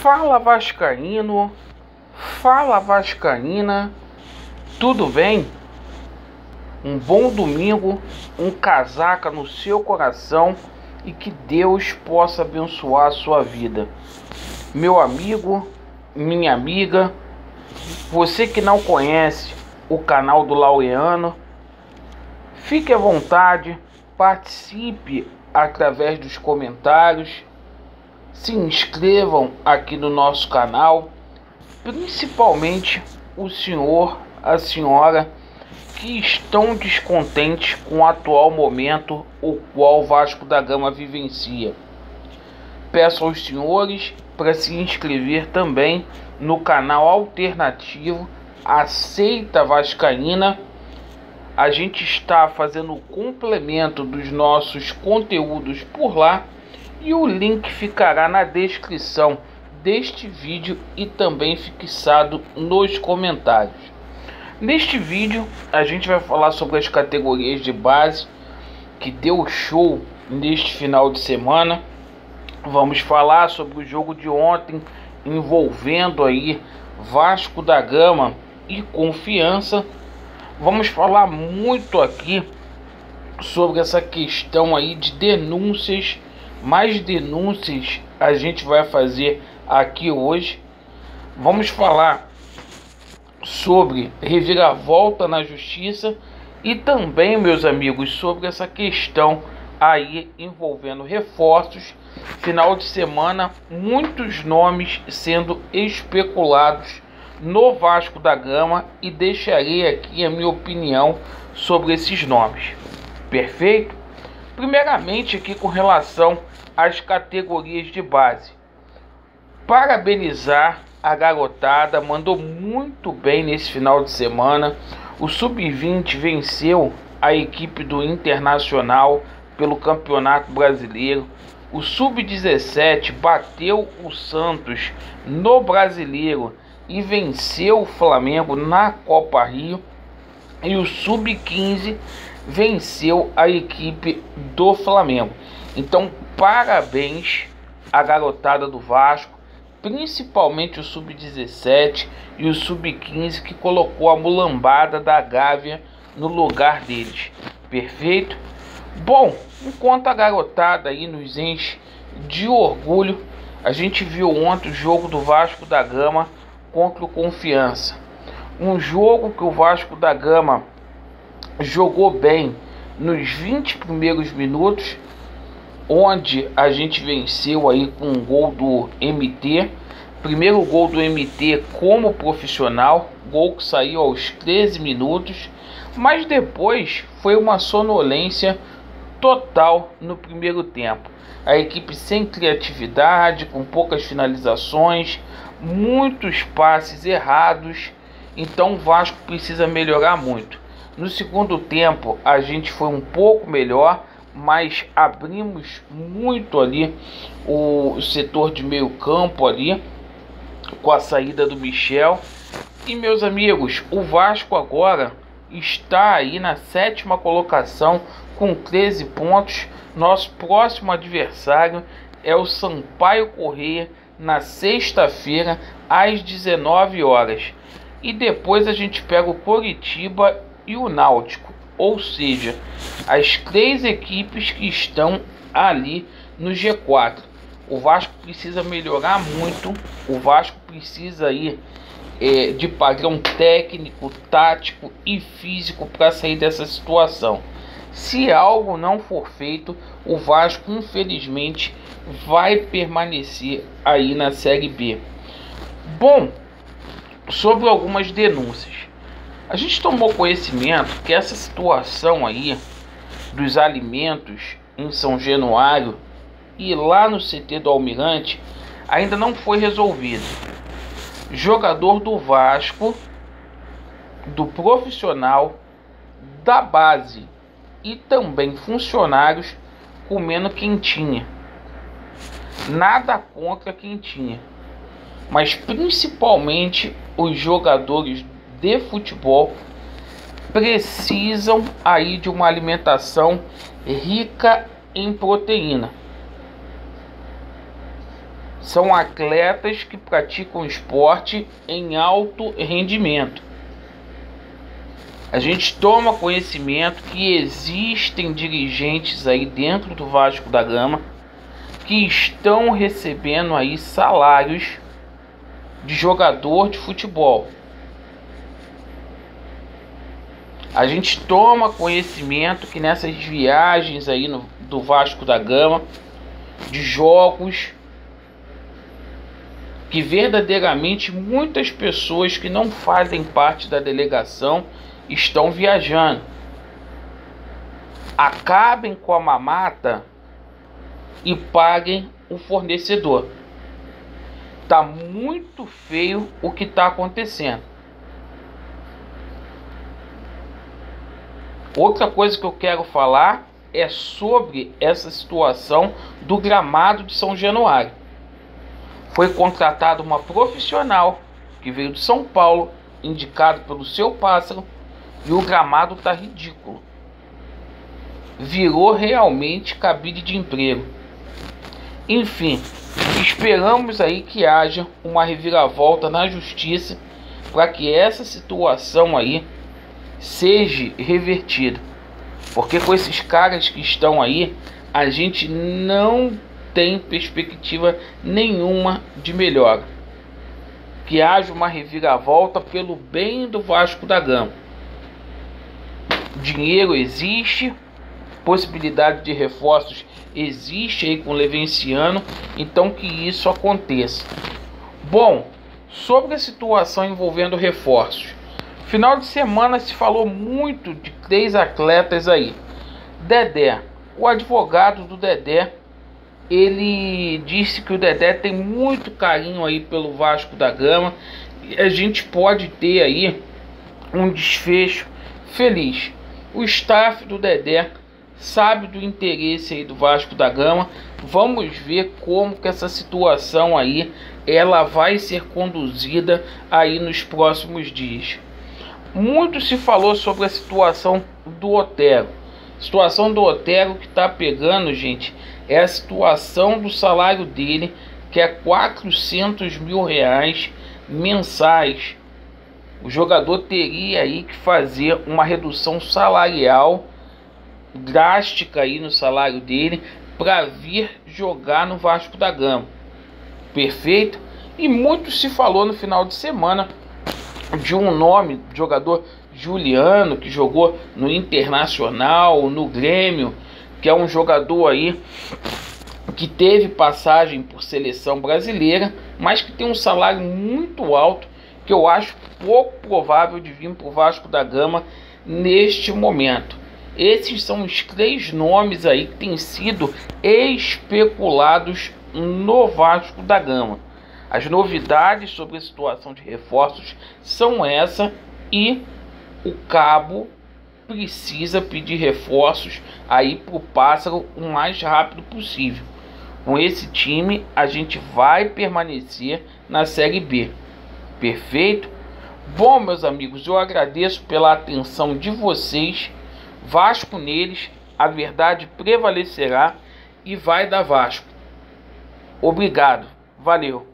Fala Vascaíno, fala Vascaína, tudo bem? Um bom domingo, um casaca no seu coração e que Deus possa abençoar a sua vida. Meu amigo, minha amiga, você que não conhece o canal do Laureano, fique à vontade, participe através dos comentários se inscrevam aqui no nosso canal, principalmente o senhor, a senhora que estão descontentes com o atual momento o qual Vasco da Gama vivencia. Peço aos senhores para se inscrever também no canal alternativo Aceita Vascaína. A gente está fazendo o complemento dos nossos conteúdos por lá e o link ficará na descrição deste vídeo e também fixado nos comentários. Neste vídeo a gente vai falar sobre as categorias de base que deu show neste final de semana. Vamos falar sobre o jogo de ontem envolvendo aí Vasco da Gama e Confiança. Vamos falar muito aqui sobre essa questão aí de denúncias mais denúncias a gente vai fazer aqui hoje. Vamos falar sobre reviravolta na justiça e também, meus amigos, sobre essa questão aí envolvendo reforços. Final de semana, muitos nomes sendo especulados no Vasco da Gama e deixarei aqui a minha opinião sobre esses nomes. Perfeito? Primeiramente aqui com relação as categorias de base. Parabenizar a garotada, mandou muito bem nesse final de semana. O Sub-20 venceu a equipe do Internacional pelo Campeonato Brasileiro. O Sub-17 bateu o Santos no Brasileiro e venceu o Flamengo na Copa Rio. E o Sub-15 venceu a equipe do Flamengo. Então, parabéns à garotada do Vasco, principalmente o sub-17 e o sub-15 que colocou a mulambada da Gávea no lugar deles. Perfeito? Bom, enquanto a garotada aí nos enche de orgulho, a gente viu ontem o jogo do Vasco da Gama contra o Confiança. Um jogo que o Vasco da Gama jogou bem nos 20 primeiros minutos onde a gente venceu aí com um gol do MT. Primeiro gol do MT como profissional, gol que saiu aos 13 minutos, mas depois foi uma sonolência total no primeiro tempo. A equipe sem criatividade, com poucas finalizações, muitos passes errados. Então o Vasco precisa melhorar muito. No segundo tempo, a gente foi um pouco melhor, mas abrimos muito ali o setor de meio campo ali com a saída do Michel. E meus amigos, o Vasco agora está aí na sétima colocação com 13 pontos. Nosso próximo adversário é o Sampaio Correia na sexta-feira às 19 horas. E depois a gente pega o Coritiba e o Náutico ou seja, as três equipes que estão ali no G4. O Vasco precisa melhorar muito, o Vasco precisa ir é, de padrão técnico, tático e físico para sair dessa situação. Se algo não for feito, o Vasco infelizmente vai permanecer aí na Série B. Bom, sobre algumas denúncias. A gente tomou conhecimento que essa situação aí dos alimentos em São Januário e lá no CT do Almirante ainda não foi resolvida. Jogador do Vasco, do profissional, da base e também funcionários comendo quentinha. Nada contra quentinha, mas principalmente os jogadores de futebol precisam aí de uma alimentação rica em proteína. são atletas que praticam esporte em alto rendimento. A gente toma conhecimento que existem dirigentes aí dentro do Vasco da Gama que estão recebendo aí salários de jogador de futebol. A gente toma conhecimento que nessas viagens aí no, do Vasco da Gama, de jogos que verdadeiramente muitas pessoas que não fazem parte da delegação estão viajando. Acabem com a mamata e paguem o fornecedor. Tá muito feio o que está acontecendo. Outra coisa que eu quero falar é sobre essa situação do gramado de São Januário. Foi contratada uma profissional que veio de São Paulo, indicado pelo seu pássaro, e o gramado está ridículo. Virou realmente cabide de emprego. Enfim, esperamos aí que haja uma reviravolta na justiça para que essa situação aí seja revertida. Porque com esses caras que estão aí, a gente não tem perspectiva nenhuma de melhora. Que haja uma reviravolta pelo bem do Vasco da Gama. Dinheiro existe, possibilidade de reforços existe aí com o Levenciano, então que isso aconteça. Bom, sobre a situação envolvendo reforços. Final de semana se falou muito de três atletas aí. Dedé, o advogado do Dedé, ele disse que o Dedé tem muito carinho aí pelo Vasco da Gama e a gente pode ter aí um desfecho feliz. O staff do Dedé sabe do interesse aí do Vasco da Gama. Vamos ver como que essa situação aí ela vai ser conduzida aí nos próximos dias. Muito se falou sobre a situação do Otero. Situação do Otero que está pegando, gente, é a situação do salário dele, que é 400 mil reais mensais. O jogador teria aí que fazer uma redução salarial drástica aí no salário dele para vir jogar no Vasco da Gama. Perfeito? E muito se falou no final de semana de um nome, jogador Juliano, que jogou no Internacional, no Grêmio, que é um jogador aí que teve passagem por seleção brasileira, mas que tem um salário muito alto, que eu acho pouco provável de vir para o Vasco da Gama neste momento. Esses são os três nomes aí que têm sido especulados no Vasco da Gama. As novidades sobre a situação de reforços são essa e o Cabo precisa pedir reforços aí para o Pássaro o mais rápido possível. Com esse time a gente vai permanecer na Série B. Perfeito? Bom, meus amigos, eu agradeço pela atenção de vocês Vasco neles, a verdade prevalecerá e vai dar Vasco. Obrigado. Valeu.